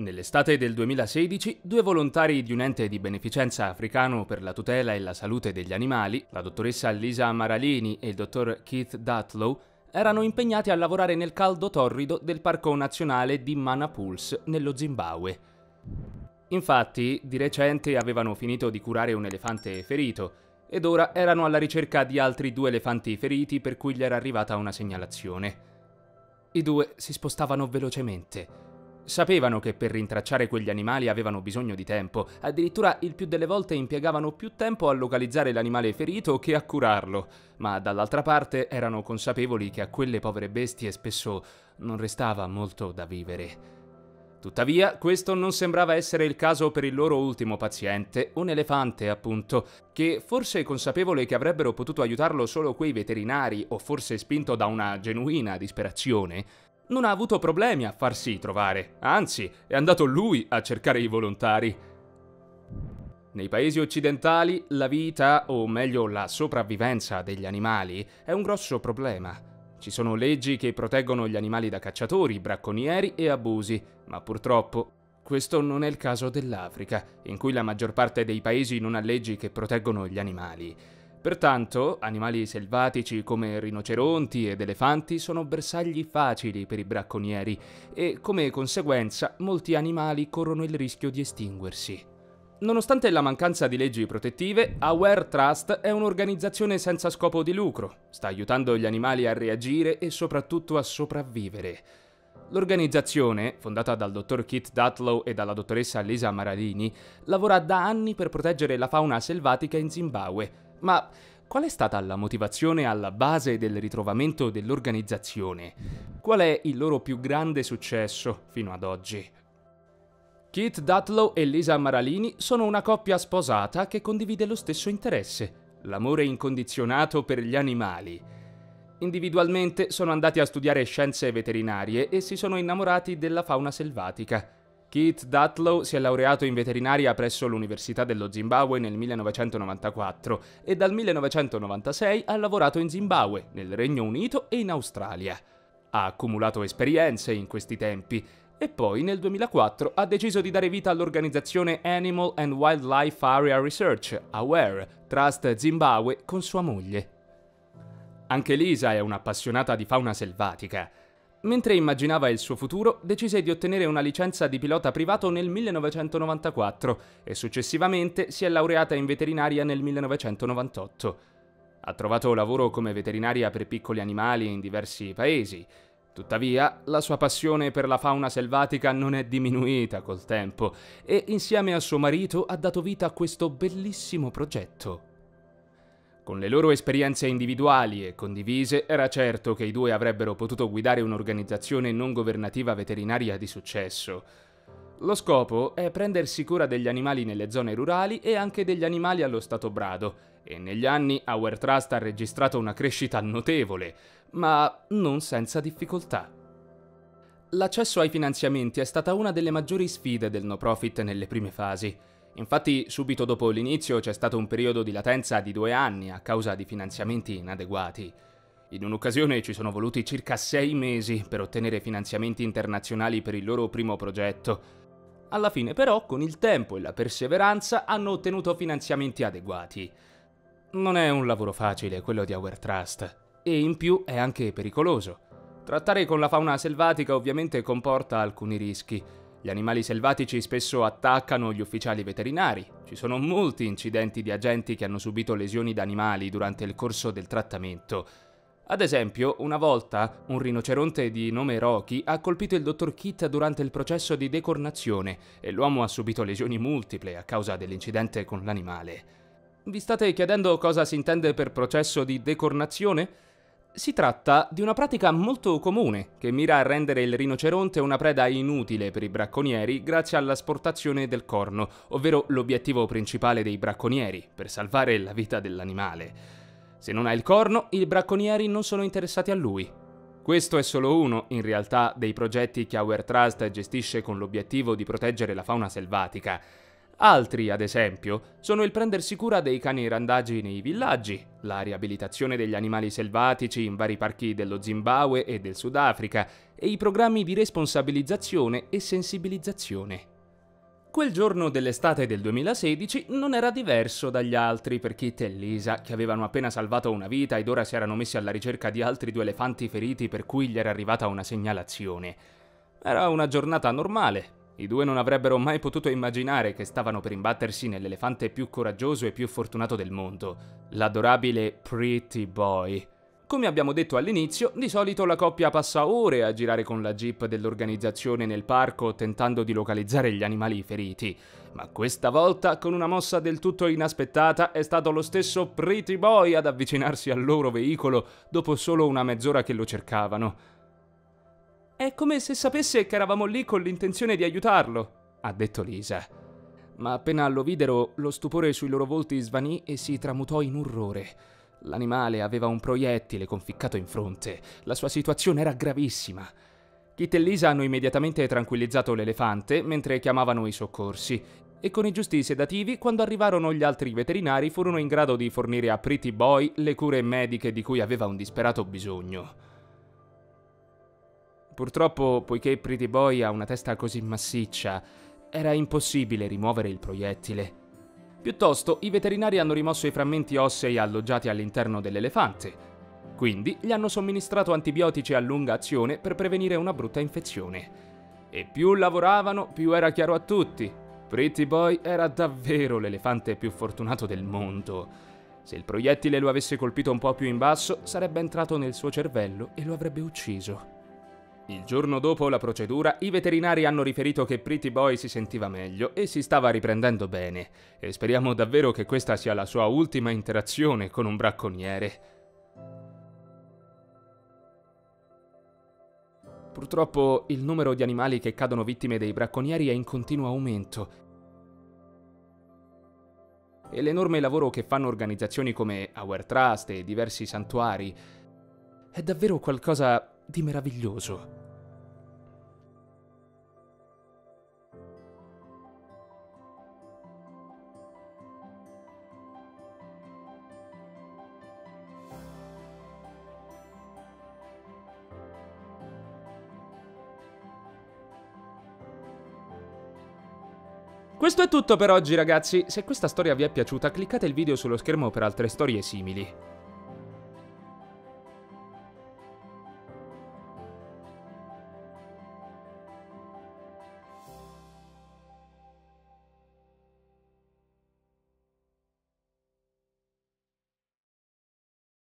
Nell'estate del 2016, due volontari di un ente di beneficenza africano per la tutela e la salute degli animali, la dottoressa Lisa Maralini e il dottor Keith Dutlow, erano impegnati a lavorare nel caldo torrido del Parco Nazionale di Manapulse, nello Zimbabwe. Infatti, di recente avevano finito di curare un elefante ferito ed ora erano alla ricerca di altri due elefanti feriti per cui gli era arrivata una segnalazione. I due si spostavano velocemente Sapevano che per rintracciare quegli animali avevano bisogno di tempo, addirittura il più delle volte impiegavano più tempo a localizzare l'animale ferito che a curarlo, ma dall'altra parte erano consapevoli che a quelle povere bestie spesso non restava molto da vivere. Tuttavia, questo non sembrava essere il caso per il loro ultimo paziente, un elefante appunto, che forse consapevole che avrebbero potuto aiutarlo solo quei veterinari o forse spinto da una genuina disperazione, non ha avuto problemi a farsi trovare, anzi è andato lui a cercare i volontari. Nei paesi occidentali la vita, o meglio la sopravvivenza degli animali, è un grosso problema. Ci sono leggi che proteggono gli animali da cacciatori, bracconieri e abusi, ma purtroppo questo non è il caso dell'Africa, in cui la maggior parte dei paesi non ha leggi che proteggono gli animali. Pertanto, animali selvatici come rinoceronti ed elefanti sono bersagli facili per i bracconieri e, come conseguenza, molti animali corrono il rischio di estinguersi. Nonostante la mancanza di leggi protettive, Aware Trust è un'organizzazione senza scopo di lucro, sta aiutando gli animali a reagire e soprattutto a sopravvivere. L'organizzazione, fondata dal dottor Keith Dutlow e dalla dottoressa Lisa Maralini, lavora da anni per proteggere la fauna selvatica in Zimbabwe, ma qual è stata la motivazione alla base del ritrovamento dell'organizzazione? Qual è il loro più grande successo fino ad oggi? Keith Dutlow e Lisa Maralini sono una coppia sposata che condivide lo stesso interesse, l'amore incondizionato per gli animali. Individualmente sono andati a studiare scienze veterinarie e si sono innamorati della fauna selvatica. Keith Dutlow si è laureato in veterinaria presso l'Università dello Zimbabwe nel 1994 e dal 1996 ha lavorato in Zimbabwe, nel Regno Unito e in Australia. Ha accumulato esperienze in questi tempi e poi nel 2004 ha deciso di dare vita all'organizzazione Animal and Wildlife Area Research, AWARE, Trust Zimbabwe, con sua moglie. Anche Lisa è un'appassionata di fauna selvatica Mentre immaginava il suo futuro, decise di ottenere una licenza di pilota privato nel 1994 e successivamente si è laureata in veterinaria nel 1998. Ha trovato lavoro come veterinaria per piccoli animali in diversi paesi. Tuttavia, la sua passione per la fauna selvatica non è diminuita col tempo e insieme a suo marito ha dato vita a questo bellissimo progetto. Con le loro esperienze individuali e condivise, era certo che i due avrebbero potuto guidare un'organizzazione non governativa veterinaria di successo. Lo scopo è prendersi cura degli animali nelle zone rurali e anche degli animali allo stato brado, e negli anni Our Trust ha registrato una crescita notevole, ma non senza difficoltà. L'accesso ai finanziamenti è stata una delle maggiori sfide del no profit nelle prime fasi. Infatti subito dopo l'inizio c'è stato un periodo di latenza di due anni a causa di finanziamenti inadeguati. In un'occasione ci sono voluti circa sei mesi per ottenere finanziamenti internazionali per il loro primo progetto. Alla fine però, con il tempo e la perseveranza, hanno ottenuto finanziamenti adeguati. Non è un lavoro facile quello di Our Trust, e in più è anche pericoloso. Trattare con la fauna selvatica ovviamente comporta alcuni rischi, gli animali selvatici spesso attaccano gli ufficiali veterinari. Ci sono molti incidenti di agenti che hanno subito lesioni da animali durante il corso del trattamento. Ad esempio, una volta un rinoceronte di nome Rocky ha colpito il dottor Kit durante il processo di decornazione e l'uomo ha subito lesioni multiple a causa dell'incidente con l'animale. Vi state chiedendo cosa si intende per processo di decornazione? Si tratta di una pratica molto comune che mira a rendere il rinoceronte una preda inutile per i bracconieri grazie all'asportazione del corno, ovvero l'obiettivo principale dei bracconieri, per salvare la vita dell'animale. Se non ha il corno, i bracconieri non sono interessati a lui. Questo è solo uno, in realtà, dei progetti che Our Trust gestisce con l'obiettivo di proteggere la fauna selvatica. Altri, ad esempio, sono il prendersi cura dei cani randagi nei villaggi, la riabilitazione degli animali selvatici in vari parchi dello Zimbabwe e del Sudafrica e i programmi di responsabilizzazione e sensibilizzazione. Quel giorno dell'estate del 2016 non era diverso dagli altri per Kit e Lisa, che avevano appena salvato una vita ed ora si erano messi alla ricerca di altri due elefanti feriti per cui gli era arrivata una segnalazione. Era una giornata normale, i due non avrebbero mai potuto immaginare che stavano per imbattersi nell'elefante più coraggioso e più fortunato del mondo, l'adorabile Pretty Boy. Come abbiamo detto all'inizio, di solito la coppia passa ore a girare con la jeep dell'organizzazione nel parco tentando di localizzare gli animali feriti, ma questa volta, con una mossa del tutto inaspettata, è stato lo stesso Pretty Boy ad avvicinarsi al loro veicolo dopo solo una mezz'ora che lo cercavano. È come se sapesse che eravamo lì con l'intenzione di aiutarlo, ha detto Lisa. Ma appena lo videro, lo stupore sui loro volti svanì e si tramutò in orrore. L'animale aveva un proiettile conficcato in fronte. La sua situazione era gravissima. Kit e Lisa hanno immediatamente tranquillizzato l'elefante mentre chiamavano i soccorsi e con i giusti sedativi, quando arrivarono gli altri veterinari, furono in grado di fornire a Pretty Boy le cure mediche di cui aveva un disperato bisogno. Purtroppo, poiché Pretty Boy ha una testa così massiccia, era impossibile rimuovere il proiettile. Piuttosto, i veterinari hanno rimosso i frammenti ossei alloggiati all'interno dell'elefante. Quindi gli hanno somministrato antibiotici a lunga azione per prevenire una brutta infezione. E più lavoravano, più era chiaro a tutti. Pretty Boy era davvero l'elefante più fortunato del mondo. Se il proiettile lo avesse colpito un po' più in basso, sarebbe entrato nel suo cervello e lo avrebbe ucciso. Il giorno dopo la procedura, i veterinari hanno riferito che Pretty Boy si sentiva meglio e si stava riprendendo bene, e speriamo davvero che questa sia la sua ultima interazione con un bracconiere. Purtroppo il numero di animali che cadono vittime dei bracconieri è in continuo aumento. E l'enorme lavoro che fanno organizzazioni come Our Trust e diversi santuari è davvero qualcosa di meraviglioso. Questo è tutto per oggi ragazzi, se questa storia vi è piaciuta cliccate il video sullo schermo per altre storie simili.